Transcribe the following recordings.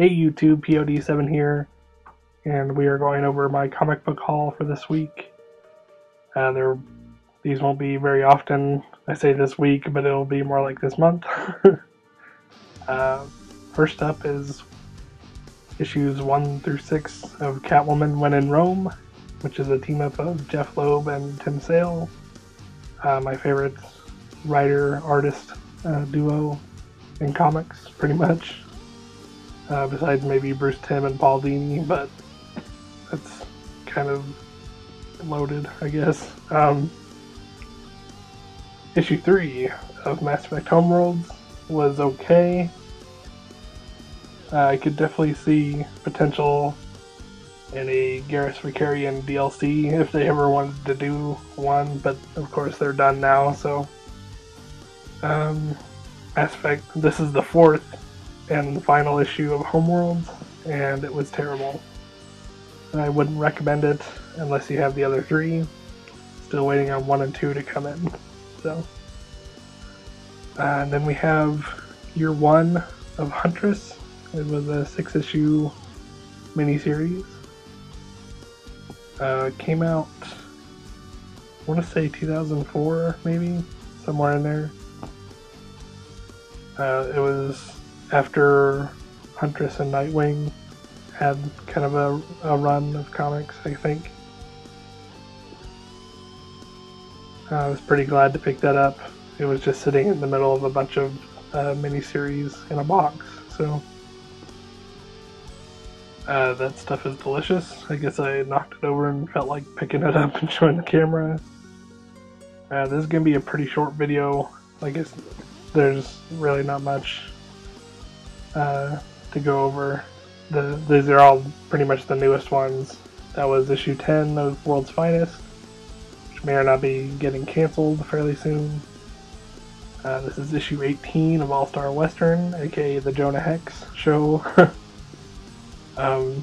Hey YouTube, POD7 here, and we are going over my comic book haul for this week. Uh, there, these won't be very often. I say this week, but it'll be more like this month. uh, first up is issues 1 through 6 of Catwoman When in Rome, which is a team up of Jeph Loeb and Tim Sale. Uh, my favorite writer artist uh, duo in comics, pretty much. Uh, besides maybe Bruce Timm and Paul Dini, but that's kind of loaded, I guess. Um, issue 3 of Mass Effect Homeworlds was okay. Uh, I could definitely see potential in a Garrus Vakarian DLC if they ever wanted to do one, but of course they're done now, so. Um, Mass Effect, this is the fourth and the final issue of Homeworld, and it was terrible. I wouldn't recommend it unless you have the other three. Still waiting on one and two to come in. So, and then we have year one of Huntress. It was a six-issue miniseries. Uh, came out, I want to say 2004, maybe somewhere in there. Uh, it was after Huntress and Nightwing had kind of a, a run of comics, I think. I was pretty glad to pick that up. It was just sitting in the middle of a bunch of uh, miniseries in a box, so uh, that stuff is delicious. I guess I knocked it over and felt like picking it up and showing the camera. Uh, this is going to be a pretty short video. I guess there's really not much uh, to go over. The, these are all pretty much the newest ones. That was issue 10 of World's Finest, which may or not be getting canceled fairly soon. Uh, this is issue 18 of All Star Western, aka the Jonah Hex show. um,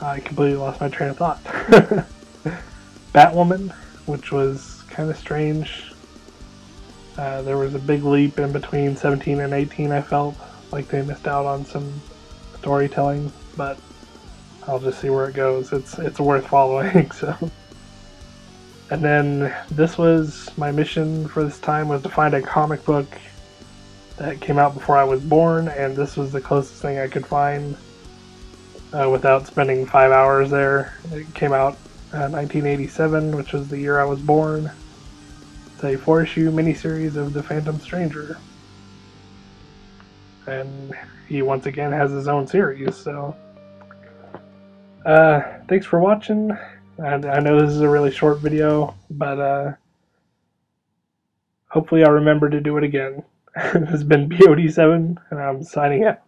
I completely lost my train of thought. Batwoman, which was kind of strange. Uh, there was a big leap in between 17 and 18, I felt like they missed out on some storytelling, but I'll just see where it goes. It's it's worth following, so. And then this was my mission for this time was to find a comic book that came out before I was born, and this was the closest thing I could find uh, without spending five hours there. It came out uh, 1987, which was the year I was born a four issue miniseries of The Phantom Stranger. And he once again has his own series, so. Uh, thanks for watching. And I know this is a really short video, but uh, hopefully I'll remember to do it again. this has been POD7, and I'm signing out.